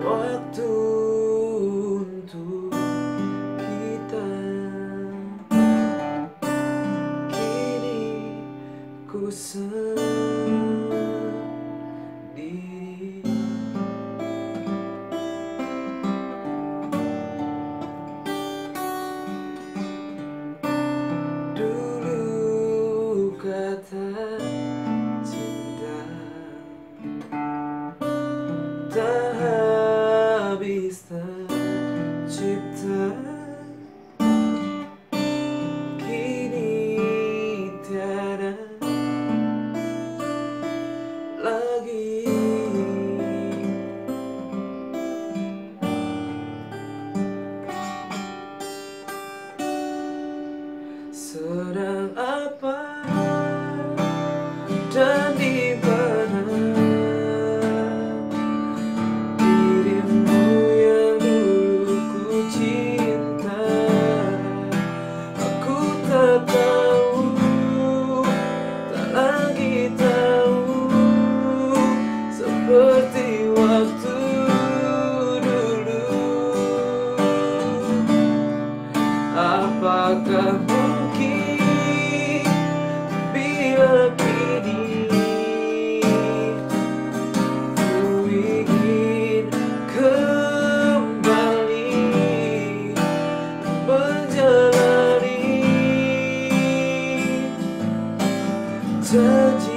waktu untuk kita kini ku sen. kita 自己。